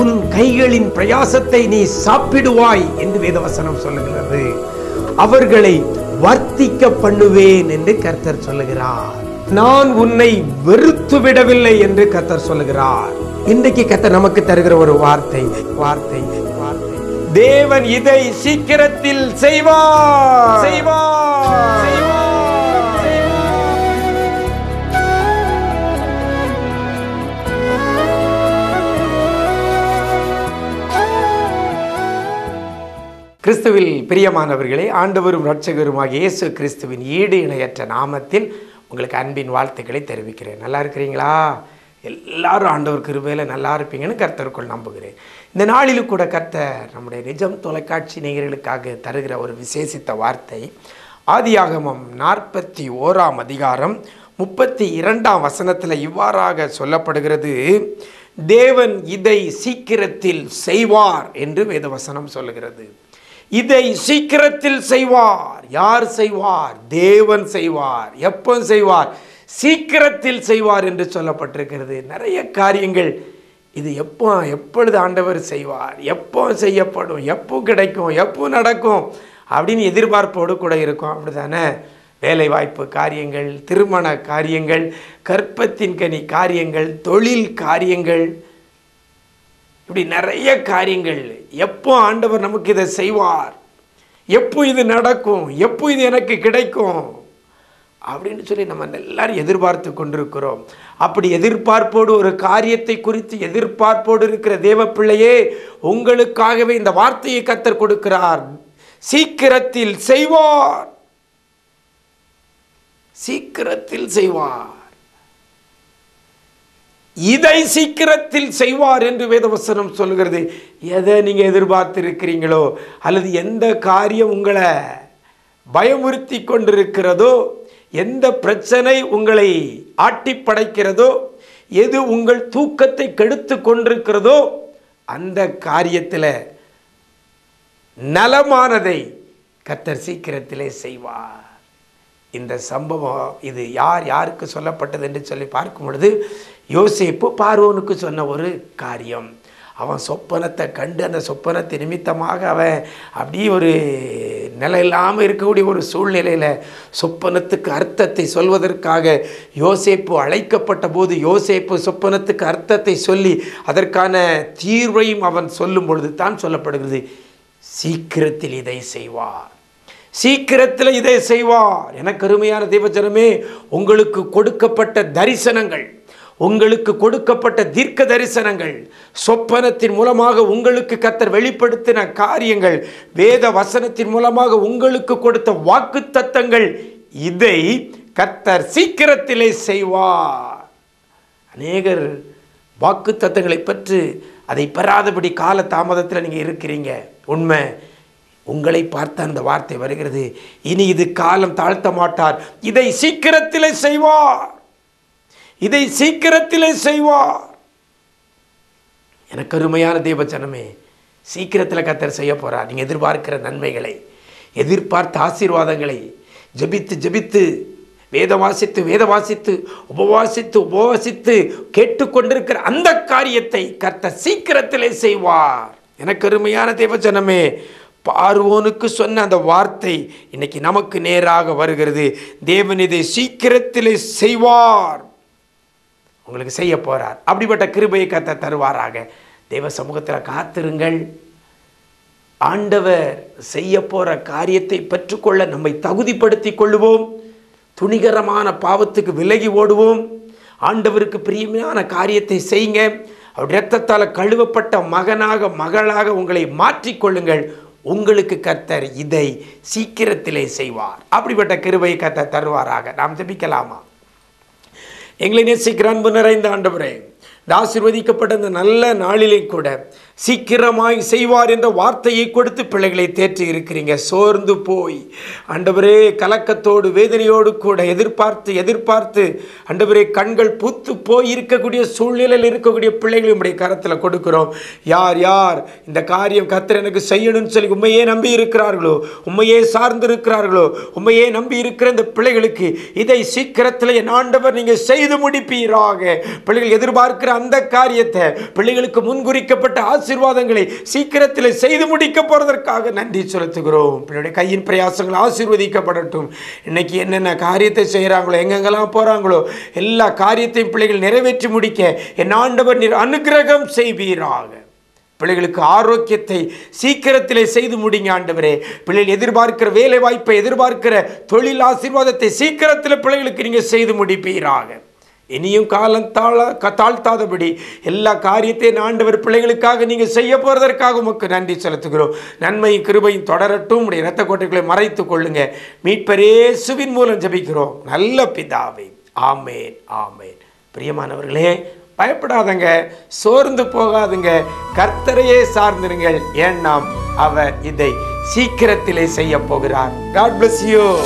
உன் கைகளின் பிரயாசத்தை நீ சாப்பிடுவாய் என்று வேதவசனம் சொல்லுகிறது. அவர்களை வர்த்திக்க பண்ணுவேன் என்று கர்த்தர் சொல்லுகிறார். நான் உன்னை வெறுத்து விடவில்லை என்று கர்த்தர் சொல்லுகிறார். இன்றைக்கு கர்த்தர் நமக்கு தருகிற ஒரு வார்த்தை வார்த்தை வார்த்தை. தேவன் இதை சீக்கிரத்தில் செய்வார். செய்வார். கிறிஸ்துவில் பிரியமானவர்களே ஆண்டவரும் இரட்சகருமாகிய இயேசு கிறிஸ்துவின் ஈடு இணையற்ற நாமத்தில் உங்களுக்கு அன்பின் வாழ்த்துக்களை தெரிவிக்கிறேன். நல்லா இருக்கிறீங்களா? எல்லாரும் ஆண்டவர் கிருபையில் நல்லா இருப்பீங்கன்னு கர்த்தருக்குள் நம்புகிறேன். இந்த நாளிலும் கூட கர்த்தர் நம்முடைய நிஜம் தொலைக்காட்சி நேயர்களுக்காக தருகிற ஒரு விசேஷித்த வார்த்தை ஆதியாகமம் நாற்பத்தி ஓராம் அதிகாரம் முப்பத்தி இரண்டாம் வசனத்தில் இவ்வாறாக சொல்லப்படுகிறது தேவன் இதை சீக்கிரத்தில் செய்வார் என்று வேதவசனம் சொல்லுகிறது. இதை சீக்கிரத்தில் செய்வார். யார் செய்வார்? தேவன் செய்வார். எப்போ செய்வார்? சீக்கிரத்தில் செய்வார் என்று சொல்லப்பட்டிருக்கிறது. நிறைய காரியங்கள் இது எப்போ எப்பொழுது ஆண்டவர் செய்வார்? எப்போ செய்யப்படும்? எப்போ கிடைக்கும்? எப்போ நடக்கும்? அப்படின்னு எதிர்பார்ப்போடு கூட இருக்கும். அப்படிதானே தானே வேலைவாய்ப்பு காரியங்கள் திருமண காரியங்கள் கற்பத்தின் கனி காரியங்கள் தொழில் காரியங்கள். இப்படி நிறைய காரியங்கள் எப்போ ஆண்டவர் நமக்கு இதை செய்வார்? எப்போ இது நடக்கும்? எப்போ இது எனக்கு கிடைக்கும்? அப்படின்னு சொல்லி நம்ம எல்லாரும் எதிர்பார்த்து கொண்டிருக்கிறோம். அப்படி எதிர்பார்ப்போடு ஒரு காரியத்தை குறித்து எதிர்பார்ப்போடு இருக்கிற தேவ பிள்ளையே உங்களுக்காகவே இந்த வார்த்தையை கத்தர் கொடுக்கிறார். சீக்கிரத்தில் செய்வார். சீக்கிரத்தில் செய்வார். இதை சீக்கிரத்தில் செய்வார் என்று வேதவசனம் சொல்கிறது எதை நீங்கள் எதிர்பார்த்திருக்கிறீங்களோ அல்லது எந்த காரியம் உங்களை பயமுறுத்தி கொண்டிருக்கிறதோ எந்த பிரச்சனை உங்களை ஆட்டி படைக்கிறதோ எது உங்கள் தூக்கத்தை கெடுத்து கொண்டிருக்கிறதோ அந்த காரியத்தில் நலமானதை கத்தர் சீக்கிரத்திலே செய்வார். இந்த சம்பவம் இது யார் யாருக்கு சொல்லப்பட்டது என்று சொல்லி பார்க்கும் பொழுது யோசேப்பு பார்வோனுக்கு சொன்ன ஒரு காரியம். அவன் சொப்பனத்தை கண்டு அந்த சொப்பனத்தை நிமித்தமாக அவன் அப்படியே ஒரு நிலை இல்லாமல் இருக்கக்கூடிய ஒரு சூழ்நிலையில் சொப்பனத்துக்கு அர்த்தத்தை சொல்வதற்காக யோசேப்பு அழைக்கப்பட்ட போது யோசேப்பு சொப்பனத்துக்கு அர்த்தத்தை சொல்லி அதற்கான தீர்வையும் அவன் சொல்லும் பொழுது தான் சொல்லப்படுகிறது. சீக்கிரத்தில் இதை செய்வார். சீக்கிரத்தில் இதை செய்வார். எனக்கு அருமையான தேவஜனமே உங்களுக்கு கொடுக்கப்பட்ட தரிசனங்கள் உங்களுக்கு கொடுக்கப்பட்ட தீர்க்க தரிசனங்கள் சொப்பனத்தின் மூலமாக உங்களுக்கு கத்தர் வெளிப்படுத்தின காரியங்கள் வேத வசனத்தின் மூலமாக உங்களுக்கு கொடுத்த வாக்கு தத்தங்கள் இதை கத்தர் சீக்கிரத்திலே செய்வார். அநேகர் வாக்கு தத்தங்களை பற்றி அதை பெறாதபடி கால தாமதத்தில் நீங்கள் இருக்கிறீங்க. உண்மை. உங்களை பார்த்த அந்த வார்த்தை வருகிறது. இனி இது காலம் தாழ்த்த மாட்டார் இதை சீக்கிரத்திலே செய்வார். இதை சீக்கிரத்திலே செய்வார். எனக்கு அருமையான தேவச்சனமே சீக்கிரத்தில் கத்தர் செய்ய போகிறார் நீங்கள் எதிர்பார்க்கிற நன்மைகளை எதிர்பார்த்த ஆசீர்வாதங்களை ஜெபித்து ஜெபித்து வேத வாசித்து வேத வாசித்து உபவாசித்து உபவாசித்து கேட்டுக்கொண்டிருக்கிற அந்த காரியத்தை கர்த்த சீக்கிரத்திலே செய்வார். எனக்கு அருமையான தேவச்சனமே பார்வோனுக்கு சொன்ன அந்த வார்த்தை இன்னைக்கு நமக்கு நேராக வருகிறது. தேவன் இதை சீக்கிரத்திலே செய்வார். உங்களுக்கு செய்ய போகிறார் அப்படிப்பட்ட கிருபையை கத்த தருவாராக. தெய்வ சமூகத்தில் காத்திருங்கள். ஆண்டவர் செய்ய போகிற காரியத்தை பெற்றுக்கொள்ள நம்மை தகுதிப்படுத்தி கொள்ளுவோம். துணிகரமான பாவத்துக்கு விலகி ஓடுவோம். ஆண்டவருக்கு பிரியமான காரியத்தை செய்யுங்க. அவர் இரத்தத்தால் கழுவப்பட்ட மகனாக மகளாக உங்களை மாற்றிக்கொள்ளுங்கள் உங்களுக்கு கர்த்தர் இதை சீக்கிரத்திலே செய்வார். அப்படிப்பட்ட கிருபையை கர்த்தர் தருவாராக. நாம் ஜெபிக்கலாமா? எங்களை நேசிக்கிற அன்பு நிறைந்த ஆண்டவரே இந்த ஆசீர்வதிக்கப்பட்ட இந்த நல்ல நாளிலே கூட சீக்கிரமாய் செய்வார் என்ற வார்த்தையை கொடுத்து பிள்ளைகளை தேற்றி இருக்கிறீங்க. சோர்ந்து போய். அண்டவரே கலக்கத்தோடு வேதனையோடு கூட எதிர்பார்த்து எதிர்பார்த்து அண்டவரே கண்கள் பூத்து போய் இருக்கக்கூடிய சூழ்நிலையில் இருக்கக்கூடிய பிள்ளைகளை உடைய கரத்தில் கொடுக்கிறோம். யார் யார் இந்த காரியம் கத்திர எனக்கு செய்யணும்னு சொல்லி உண்மையே நம்பி இருக்கிறார்களோ? உண்மையே சார்ந்து இருக்கிறார்களோ? உண்மையே நம்பி இருக்கிற இந்த பிள்ளைகளுக்கு இதை சீக்கிரத்தில் என் ஆண்டவர் நீங்கள் செய்து முடிப்பீராக. பிள்ளைகள் எதிர்பார்க்கிற அந்த காரியத்தை பிள்ளைகளுக்கு முன்குறிக்கப்பட்ட ஆசீர்வாதங்களை சீக்கிரத்தில் செய்து முடிக்க போறதற்காக நன்றி செலுத்துகிறோம். பிள்ளையுடைய கையின் பிரயாசங்கள் ஆசீர்வதிக்கப்படட்டும். இன்னைக்கு என்னென்ன காரியத்தை செய்கிறாங்களோ எங்கெங்கெல்லாம் போகிறாங்களோ எல்லா காரியத்தையும் பிள்ளைகள் நிறைவேற்றி முடிக்க என் ஆண்டவர் நீர் அனுக்கிரகம் செய்வீராக. பிள்ளைகளுக்கு ஆரோக்கியத்தை சீக்கிரத்திலே செய்து முடிங்க ஆண்டவரே. பிள்ளைகள் எதிர்பார்க்கிற வேலை வாய்ப்பை எதிர்பார்க்கிற தொழில் ஆசீர்வாதத்தை சீக்கிரத்தில் பிள்ளைகளுக்கு நீங்கள் செய்து முடிப்பீராக. இனியும் காலம் தாழ க- தாழ்த்தாதபடி எல்லா காரியத்தையும் ஆண்டவர் பிள்ளைகளுக்காக நீங்கள் செய்ய போகிறதற்காக உமக்கு நன்றி செலுத்துகிறோம். நன்மையும் கிருபையும் தொடரட்டும். உடைய இரத்த கோட்டைகளை மறைத்து கொள்ளுங்க. மீட்பரேசுவின் மூலம் ஜெபிக்கிறோம். நல்ல பிதாவை. ஆமேன் ஆமேன். பிரியமானவர்களே பயப்படாதங்க. சோர்ந்து போகாதுங்க. கர்த்தரையே சார்ந்திருங்கள். ஏன் நாம் அவர் இதை சீக்கிரத்திலே செய்ய போகிறார். God bless you